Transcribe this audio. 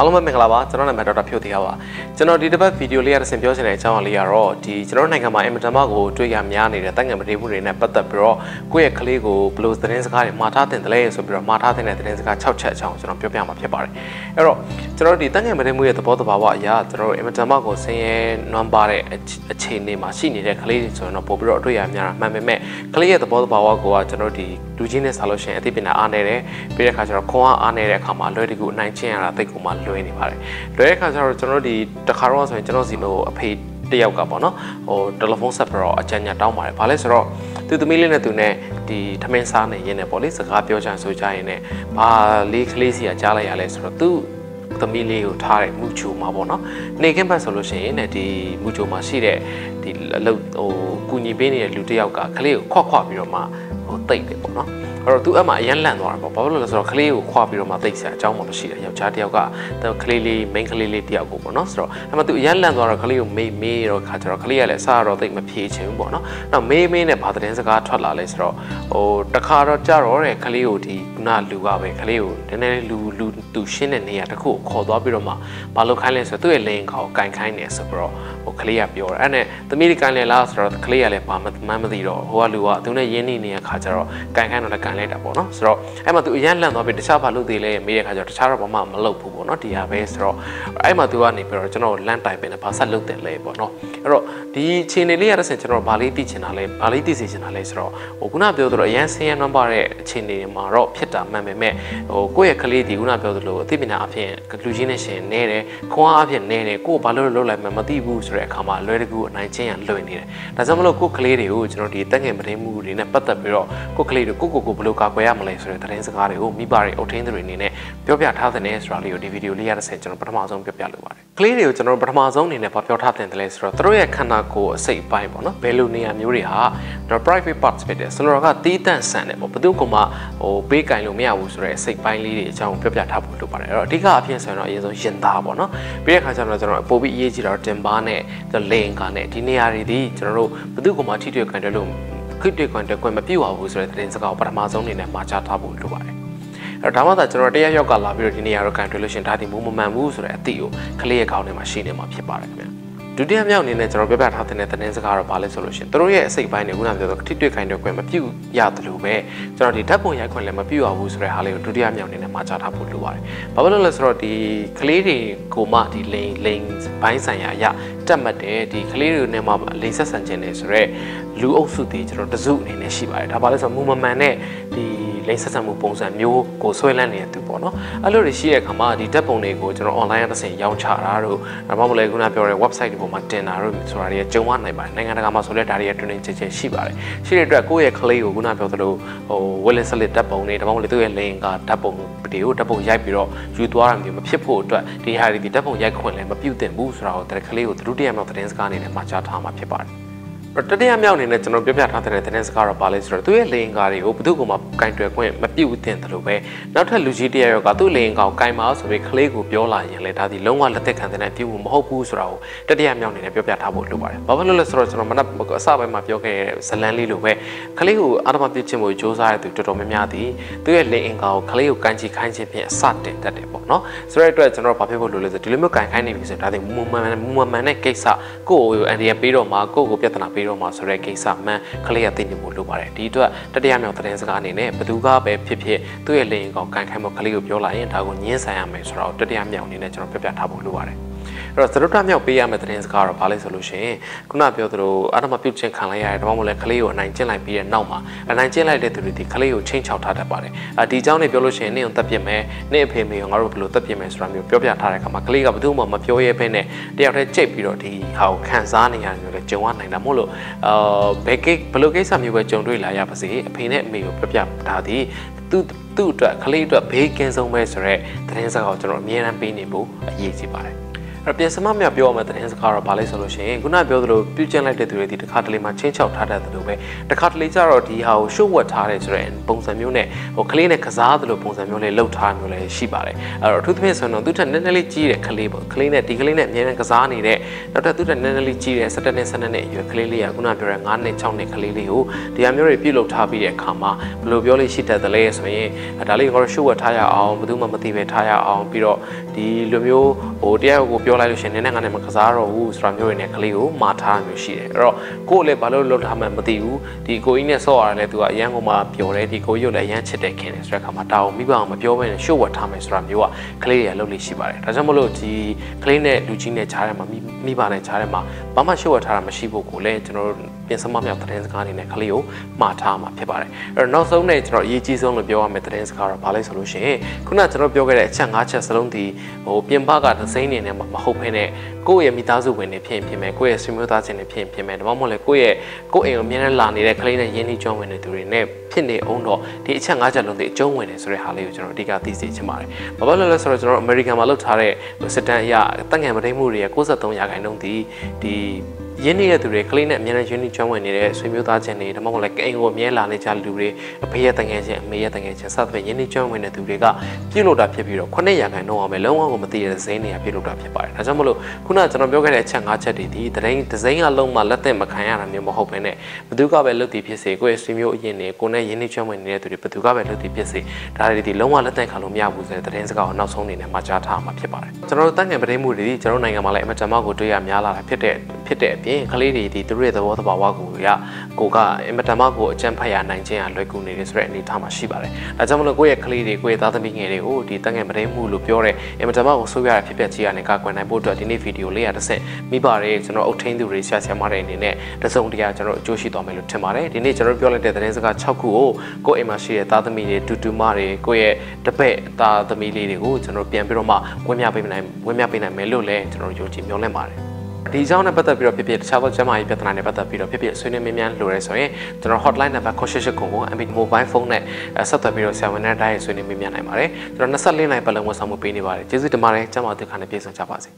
အားလုံးပဲမင်္ဂလာပါကျွန်တော်နာမည်ဒေါက်တာဖြိုသေးပါကျွန်တော်ဒီတစ်ပတ်ဗီဒီယိုလေးရတဲ့ဆင်ပြောချင်တဲ့အကြောင်းအလေးကတော့ဒီကျွန်တော်နိုင်ငံမှာအင်မတန်မှကိုတွေ့ရများနေတဲ့တန်ငံမထေမှုတွေနဲ့ပတ်သက်ပြီးတော့ကိုယ့်ရဲ့ကလေးကိုဘယ်လိုသတင်းစကားတွေမှားထားတင်တယ်လဲဆိုပြီးတော့မှားထားတဲ့သတင်းစကား6ချက်အကြောင်းကျွန်တော်ပြောပြမှာဖြစ်ပါတယ်အဲ့တော့ကျွန်တော်ဒီတန်ငံမထေမှုရဲ့သဘောတဘာဝအရာကျွန်တော်အင်မတန်မှကိုဆင်းရဲနွမ်းပါတဲ့အခြေအနေမှာရှိနေတဲ့ကလေးတွေဆိုရင်တော့ပို့ပြီးတော့တွေ့ရများတာမှန်ပေမဲ့ကလေးရဲ့သဘောတဘာဝကိုကကျွန်တော်ဒီလူကြီးနဲ့ဆက်လို့ရှိရင်အသိပညာအားနေတယ်ပြီးတဲ့အခါကျတော့ခွန်အားအားနေတဲ့အခါမှာလွယ်တကူအနိုင်ကျင့်ရတာတိတ်ကိုမှလွယ်နေပါတယ်လွယ်တဲ့အခါကျတော့ကျွန်တော်ဒီတခါတော့ဆိုရင်ကျွန်တော်စီမကိုအဖေတယောက်ကပေါ့နော်ဟိုတယ်လီဖုန်းဆက်ပြီးတော့အကြံဉာဏ်တောင်းပါတယ်ဘာလဲဆိုတော့သူသမီးလေးနဲ့သူနဲ့ဒီထမင်းစားနေရင်းနဲ့ပေါ့လေစကားပြောကြဆိုကြရင်လည်းဘာလေးကလေးစီကကြားလိုက်ရလဲဆိုတော့သူသမီးလေးကိုထားတဲ့မူချိုမှာပေါ့နော်နေခင်းဘက်ဆိုလို့ရှိရင်ねဒီမူချိုမှာရှိတဲ့ဒီအလုပ်ဟိုကူညီပေးနေတဲ့လူတစ်ယောက်ကကလေးကိုခွတ်ခွတ်ပြီးတော့မှဟိုတိတ်တယ်ပေါ့နော် အဲ့တော့သူအမှအရန်လန့်သွားတာပေါ့ဘာလို့လဲဆိုတော့ကလေးကိုခွာပြီးတော့မှတိတ်ဆရာအကြောင်းမှမရှိတယ်ယောက်ျားတစ်ယောက်ကသူကလေးလေး main ကလေးလေးတစ်ယောက်ကိုပေါ့နော်ဆိုတော့အဲ့မှသူအရန်လန့်သွားတော့ကလေးကိုမေးမေးတော့ခါကျတော့ကလေးကလည်းအစားတော့တိတ်မဖြေချင်ဘူးပေါ့နော်နောက်မေးမေးနဲ့ဘာသတင်းစကားထွက်လာလဲဆိုတော့ဟိုတခါတော့ကြတော့တဲ့ကလေးကိုဒီခုနလူကပဲကလေးကိုနည်းနည်းလူလူသူရှင်းတဲ့နေရာတစ်ခုကိုခေါ်သွားပြီးတော့မှဘာလို့ခိုင်းလဲဆိုတော့သူ့ရဲ့လိန်ခေါကိုကန်ခိုင်းနေဆိုပြီးတော့ဟိုကလေးကပြောတယ်အဲ့နဲ့သမီးကန်လေလားဆိုတော့ကလေးကလည်းဘာမှမသိတော့ဟိုကလူကသူနဲ့ရင်းနေနေတဲ့ခါကျတော့ကန်ခိုင်းတော့လည်းကန်လိုက်တာပေါ့နော်ဆိုတော့အဲ့မှာသူအရန်လန့်သွားပြီတခြားဘာလုပ်သေးလဲမေးတဲ့ခါကျတော့တခြားတော့ဘာမှမလုပ်ဘူးပေါ့နော်ဒီဟာပဲဆိုတော့အဲ့မှာသူကနေပြီးတော့ကျွန်တော်လန့်တိုင်ပင်နဲ့ဘာဆက်လုပ်တယ်လဲပေါ့နော်အဲ့တော့ဒီခြေနေလေးရတဲ့ဆင်ကျွန်တော်ဘာလေးသိချင်တာလဲဘာလေးသိစေချင်တာလဲဆိုတော့ဟိုခုနပြောသလိုအရန်ဆင်းရဲနံပါတ်တဲ့အခြေအနေမှာတော့ဖြစ်တာမှန်ပေမဲ့ဟိုကိုယ့်ရဲ့ကလေးဒီခုနပြောသလိုအသိပညာအဖြစ်လူချင်းနဲ့ရှင်နေတယ်ခွန်အားအဖြစ်နေတယ်ကိုယ်ဘာလို့လုပ်လိုက်မှမသိဘူးဆိုတဲ့အခါမှာလွယ်တကူအနိုင်ချင်းရလွယ်နေတယ်ဒါကြောင့်မလို့ကိုယ့်ကလေးတွေကိုကျွန်တော်ဒီတက်ငယ်မတင်းမှုတွေနဲ့ပတ်သက်ပြီးတော့ကိုယ့်ကလေးတွေကိုကိုကိုကိုဘယ်လိုကာကွယ်ရမလဲဆိုတဲ့သတင်းစကားတွေကိုမိဘတွေအုပ်ထင်းတွေအနေနဲ့ပြောပြထားတဲ့ဆိုတာလေးကိုဒီဗီဒီယိုလေးရတဲ့ဆင်ကျွန်တော်ပထမဆုံးပြောပြလိုပါတယ်ကလေးတွေကိုကျွန်တော်ပထမဆုံးအနေနဲ့ပြောထားတဲ့တယ်လဲဆိုတော့တို့ရဲ့ခန္ဓာကိုယ်အစိတ်အပိုင်းပေါ့နော်ဘယ်လိုနေရာမျိုးတွေဟာတော့ private parts ဖြစ်တယ်ဆိုတော့ကတီးတန့်ဆန်တယ်ပေါ့ဘယ်သူကမှဟိုပေးကင်လို့မရဘူးဆိုတဲ့အစိတ်ပိုင်းလေးတွေအကြောင်းပြောပြထားဖို့လိုပါတယ်အဲ့တော့အဓိကအဖြစ်ဆိုရင်တော့အရင်ဆုံးရင်သားပေါ့နော်ပြီးတဲ့အခါကျတော့ကျွန်တော်ပို့ပြီးအရေးကြီးတာတော့တင်ပါနဲ့လိန်ကာနဲ့ဒီနေရာတွေဒီကျွန်တော်တို့ဘယ်သူကမှထိတွေ့ကန်တယ်လို့ခိတွေ့ကန်တယ်ကွယ်မပြည့်ဝဘူးဆိုတဲ့သတင်းစကားကိုပထမဆုံးအနေနဲ့မှာချထားဖို့လိုပါတယ်အဲ့တော့ဒါမှသာကျွန်တော်တရားရောက်ကလာပြီးတော့ဒီနေရာတော့ကန်တွေ့လို့ရှင်ဒါဒီမူမမှန်ဘူးဆိုတဲ့အသည့်ကိုကလေးရဲ့ခေါင်းထဲမှာရှိနေမှာဖြစ်ပါတယ်ခင်ဗျာဒုတိယမြောက်အနေနဲ့ကျွန်တော်ပြောပြထားတဲ့သတင်းစကားတော့ဘာလဲဆိုလို့ရှိရင်တို့ရဲ့အစိတ်ပိုင်းတွေခုနပြောတော့ထိတွေ့ခိုင်းတဲ့ခွင့်မပြုတ်ရတယ်လို့ပဲကျွန်တော်ဒီဓာတ်ပုံရိုက်ခွင့်လည်းမပြုတ်ရဘူးဆိုတဲ့ဟာလေးကိုဒုတိယမြောက်အနေနဲ့မှာကြားထားဖို့လိုပါတယ်။ဘာလို့လဲဆိုတော့ဒီကလေးတွေကိုမှဒီလိန်လိန်ဘိုင်းဆိုင်ရာအရ တက်မှတ်တယ်ဒီကလေးတွေနဲ့မှလိန်ဆက်ဆန်ခြင်းနေဆိုတော့လူအုပ်စုတွေကျွန်တော်တစုအနေနဲ့ရှိပါတယ်။ဒါဘာလဲဆိုတော့မူမမှန်နဲ့ဒီလိန်ဆက်ဆံမှုပုံစံမျိုးကိုဆွဲလန်းနေတဲ့သူပေါ့နော်အဲ့လိုတွေရှိတဲ့အခါမှာဒီဓာတ်ပုံတွေကိုကျွန်တော် online အသင်းရောင်းချတာတို့ဒါမှမဟုတ်လေခုနပြောတဲ့ website တွေပေါ်မှာတင်တာတို့ဆိုတာတွေကကြုံရနိုင်ပါတယ်နိုင်ငံတကာမှာဆိုလဲဒါတွေကတွင်တွင်ကျကျရှိပါတယ်ရှိတဲ့အတွက်ကိုယ့်ရဲ့ clay ကိုခုနပြောသလိုဟို wallet slip ဓာတ်ပုံတွေဒါမှမဟုတ်လေသူ့ရဲ့ link ကဓာတ်ပုံတွေကိုဓာတ်ပုံရိုက်ပြီးတော့ယူသွားတာမျိုးမဖြစ်ဖို့အတွက်ဒီဟာတွေဒီဓာတ်ပုံရိုက်ခွင့်လည်းမပြုတ်သင့်ဘူးဆိုတာကိုတဲ့ clay ကိုဒုတိယမြောက်သတင်းစကားအနေနဲ့မှာကြားထားမှာဖြစ်ပါတယ် တတိယမြောက်အနေနဲ့ကျွန်တော်ပြောပြထားတဲ့သတင်းစကားတော့ပါလဲဆိုတော့သူ့ရဲ့လေရင်ကားတွေကိုဘယ်သူကမှကင်တွယ်ခွင့်မပြုတ်တင်တယ်လို့ပဲနောက်ထပ်လူကြီးတယောက်ကသူ့လေရင်ကားကိုကင်ပါဆိုပြီးကလေးကိုပြောလာရင်လေဒါဒီလုံးဝလက်သက်ခံတဲ့ပြုတ်မဟုတ်ဘူးဆိုတာကိုတတိယမြောက်အနေနဲ့ပြောပြထားဖို့လိုပါတယ်။ဘာဖြစ်လို့လဲဆိုတော့ကျွန်တော်မနက်အစပိုင်းမှာပြောခဲ့တဲ့ဇလန်လေးလိုပဲကလေးကိုအာတမပြစ်ချင်းကိုစ조사ရတဲ့သူတော်တော်များများသည်သူ့ရဲ့လေရင်ကားကိုကလေးကိုကန်ချီခိုင်းခြင်းဖြင့်အစတင်တတ်တယ်ပေါ့နော်။ဆိုတဲ့အတွက်ကျွန်တော်ဘာဖြစ်ဖို့လိုလဲဆိုဒီလိုမျိုးကန်ခိုင်းနေပြီဆိုတော့ဒါဒီမူမန်မူမန်နဲ့ကိစ္စကိုယ့်ကိုအန်ဒီရပေးတော့မှာကိုယ့်ကိုပြဿနာပေးတော့မှာဆိုတဲ့ကိစ္စမှန်ကလေးရသိနေမှုလိုပါတယ်ဒီအတွက်တတိယမြောက်သတင်းစကားအနေနဲ့ဘသူကပဲဖြစ်ဖြစ်သူ့ရဲ့လေရင်ကောင်ကန်ခိုင်းမကလေးကိုပြောလိုက်ရင်ဒါကိုညှင်းဆန်ရမယ်ဆိုတော့တတိယမြောက်အနေနဲ့ကျွန်တော်ပြပြထားဖို့လိုပါတယ်အဲ့ တော့သရုတ်တမြောက်ပေးရမယ့်သတင်းစကားတော့ဘာလဲဆိုလို့ရှိရင်ခုနပြောသလိုအာရမပြုတ်ချင်းခံလိုက်ရတယ်ဒါမှမဟုတ်လည်းကလေးကိုအနိုင်ကျင့်လိုက်ပြီးတဲ့နောက်မှာအနိုင်ကျင့်လိုက်တဲ့သူတွေဒီကလေးကိုချင်းချောက်ထားတတ်ပါတယ်အဒီအကြောင်းနဲ့ပြောလို့ရှိရင်နင့်ကိုတက်ပြစ်မယ်နင့်အဖေမေကိုငါတို့ဘယ်လိုတက်ပြစ်မယ်ဆိုတာမျိုးပြောပြထားတဲ့အခါမှာကလေးကဘယ်သူမှမပြောရဲဘဲနဲ့တယောက်တည်းကြိတ်ပြီးတော့ဒီဟာကိုခံစားနေရတယ်မျိုးလည်းကြုံရနိုင်တာမို့လို့အာဘယ်ကိဘယ်လိုကိစ္စမျိုးပဲကြုံတွေ့လာရပါစေအဖေနဲ့အမေကိုပြောပြထားသည်သူသူ့အတွက်ကလေးအတွက်ဘေးကင်းဆုံးပဲဆိုတော့သတင်းစကားကိုကျွန်တော်အမြဲတမ်းပေးနေဖို့အရေးကြီးပါတယ် အဲ့တော့ပြင်စမမြောက်ပြောရမယ့်သတင်းစကားတော့ဗာလဲဆိုလို့ရှိရင်ခုနပြောသလိုပြုကျင့်လိုက်တဲ့သူတွေဒီတစ်ခါတလေမှာချင်းချောက်ထားတဲ့သူတွေပဲတစ်ခါတလေကျတော့ဒီဟာကိုရှုပ်ဝက်ထားတယ်ဆိုတဲ့ပုံစံမျိုးနဲ့ဟိုကလေးနဲ့ကစားသလိုပုံစံမျိုးလေးလှုပ်ထားမျိုးလည်းရှိပါတယ်အဲ့တော့အထူးသဖြင့်ဆိုရင်တော့သူထက်နည်းနည်းလေးကြီးတဲ့ကလေးပေါ့ကလေးနဲ့ဒီကလေးနဲ့အများနဲ့ကစားနေတဲ့နောက်ထပ်သူထက်နည်းနည်းလေးကြီးတဲ့17နဲ့17နဲ့အရွယ်ကလေးလေးကခုနပြောတဲ့9နှစ်6နှစ်ကလေးလေးကိုဒီဟာမျိုးတွေပြုတ်လုပ်ထားပြီးတဲ့အခါမှာဘယ်လိုပြောလို့ရှိတတ်တယ်လဲဆိုရင်ဒါလေးကိုရှုပ်ဝက်ထားရအောင်ဘယ်သူမှမသိပဲထားရအောင်ပြီးတော့ဒီလိုမျိုးဟိုတရားကိုပြောလိုက်လို့ရှိရင်နည်းနည်းငါနဲ့မကစားတော့ဘူးဆိုတာမျိုးတွေနဲ့ကလေးကိုမာထားမျိုးရှိတယ်အဲ့တော့ကိုယ်လည်းဘာလို့လုပ်ထားမှမသိဘူးဒီကိုကြီးနဲ့ဆော့ရတယ်သူကအရန်ကိုမှပြောတယ်ဒီကိုကြီးကိုလည်းအရန်ချစ်တယ်ခင်တယ်ဆိုတဲ့အခါမှာတာဝန်မိဘအောင်မပြောဘဲနဲ့ရှုပ်ဝတ်ထားမယ်ဆိုတာမျိုးကကလေးတွေကလုပ်လို့ရှိပါတယ်ဒါကြောင့်မလို့ဒီကလေးနဲ့လူကြီးနဲ့ခြားထဲမှာမိဘနဲ့ခြားထဲမှာဘာမှရှုပ်ဝတ်ထားတာမရှိဖို့ကိုလည်းကျွန်တော်တို့ပြင်စမမြောက်သတင်းစကားအနေနဲ့ကလေးကိုမှာထားမှာဖြစ်ပါတယ်အဲ့တော့နောက်ဆုံးနဲ့ကျွန်တော်အရေးကြီးဆုံးလို့ပြောရမယ့်သတင်းစကားတော့ဘာလဲဆိုလို့ရှိရင်ခုနကျွန်တော်ပြောခဲ့တဲ့အချက်၅ချက်စလုံးဒီဟိုပြင်ပကဒစိမ့်နေနဲ့မဟုတ်ဘဲနဲ့ကိုယ့်ရဲ့မိသားစုဝင်တွေဖြစ်ရင်ဖြစ်မယ်ကိုယ့်ရဲ့ဆွေမျိုးသားချင်းတွေဖြစ်ရင်ဖြစ်မယ်ဒါမှမဟုတ်လေကိုယ့်ရဲ့ကိုယ့်အိမ်ကိုအမြဲတမ်းလာနေတဲ့ကလေးနဲ့ရင်းနှီးကျွမ်းဝင်တဲ့သူတွေနဲ့ဖြစ်နေအောင်တော့ဒီအချက်၅ချက်လုံးတွေအကျုံးဝင်တယ်ဆိုတဲ့ဟာလေးကိုကျွန်တော်အဓိကသိစေချင်ပါတယ်။ဘာလို့လဲလဲဆိုတော့ကျွန်တော်အမေရိကန်မှာလုပ်ထားတဲ့စစ်တမ်းအရတက်ငယ်မတိမှုတွေရဲ့63ရာခိုင်နှုန်းဒီဒီ ရင်းနေတဲ့သူတွေကလေးနဲ့အများနဲ့ရင်းနှီးကျွမ်းဝင်နေတဲ့ဆွေမျိုးသားချင်းတွေဒါမှမဟုတ်လည်းအိမ်ကိုအမြဲလာနေကြလူတွေအဖေရဲ့တငယ်ချင်းအမေရဲ့တငယ်ချင်းစသဖြင့်ရင်းနှီးကျွမ်းဝင်တဲ့သူတွေကပြုတ်လို့တာဖြစ်ပြီးတော့9ရာခိုင်နှုန်းအောင်ပဲလုံးဝကိုမသိတဲ့ဇိမ်းတွေကပြုတ်လို့တာဖြစ်ပါတယ်။ဒါကြောင့်မလို့ခုနကကျွန်တော်ပြောခဲ့တဲ့အချက်၅ချက်တွေဒီတရင်ဒဇိမ်းအလုံးမှလက်သက်မခံရတာမျိုးမဟုတ်ဘဲနဲ့ဘသူကပဲလုပ်တည်ဖြစ်စေကိုယ့်ရဲ့ဆွေမျိုးအရင်တွေကိုနဲ့ရင်းနှီးကျွမ်းဝင်နေတဲ့သူတွေဘသူကပဲလုပ်တည်ဖြစ်စေဒါတွေဒီလုံးဝလက်သက်ခံလို့မရဘူးဆိုတဲ့သတင်းစကားကိုနောက်ဆုံးအနေနဲ့မှာကြားထားမှာဖြစ်ပါတယ်။ကျွန်တော်တို့တန်ငယ်ပဒိမှုတွေဒီကျွန်တော်နိုင်ငံမှာလည်းအမတန်မှကိုတွေ့ရများလာတာဖြစ်တဲ့ဖြစ်တဲ့အပြင်ကလေးတွေဒီသူတို့ရဲ့သဘောတဘာဝကိုရကိုကအင်မတန်မှကိုအကျန်းဖတ်ရနိုင်ခြင်းအလွယ်ကူနေတယ်ဆိုတဲ့အနေအထားမှာရှိပါတယ်။ဒါကြောင့်မလို့ကိုယ့်ရဲ့ကလေးတွေကိုယ့်ရဲ့သားသမီးငယ်တွေကိုဒီတန်ငယ်မတိမှုလို့ပြောတဲ့အင်မတန်မှကိုဆိုးရတဲ့ဖြစ်ပျက်ကြီးရတဲ့ကာကွယ်နိုင်ဖို့အတွက်ဒီနေ့ဗီဒီယိုလေးရတစ်ဆက်မိပါတယ်ကျွန်တော်အုတ်ထင်းသူတွေဆရာဆရာမတွေအနေနဲ့တစုံတရာကျွန်တော်အကျိုးရှိသွားမယ်လို့ထင်ပါတယ်။ဒီနေ့ကျွန်တော်ပြောလိုက်တဲ့သတင်းစကား6ခုကိုကိုယ့်အိမ်မှာရှိတဲ့သားသမီးတွေတူတူမတွေကိုယ့်ရဲ့တပည့်သားသမီးလေးတွေကိုကျွန်တော်ပြန်ပြီးတော့မှဝင်းမြပေးနိုင်ဝင်းမြပေးနိုင်မယ်လို့လည်းကျွန်တော်ယုံကြည်မျှော်လင့်ပါတယ်။ ဒီအကြောင်းနဲ့ပတ်သက်ပြီးတော့ဖြစ်ဖြစ်တခြားသောကျန်းမာရေးပြဿနာတွေပတ်သက်ပြီးတော့ဖြစ်ဖြစ်ဆွေးနွေးမြန်းမြန်းလိုရဲဆိုရင်ကျွန်တော် hotline number 68ကိုကို MB mobile phone နဲ့ဆက်သွယ်ပြီးတော့ဆရာဝန်နဲ့တိုင်းဆွေးနွေးမြန်းမြန်းနိုင်ပါတယ်ကျွန်တော်24နိုင်ပတ်လုံးဝန်ဆောင်မှုပေးနေပါတယ်ကျေးဇူးတင်ပါတယ်ကျန်းမာရေးခါနဲ့ပြည့်စုံကြပါစေ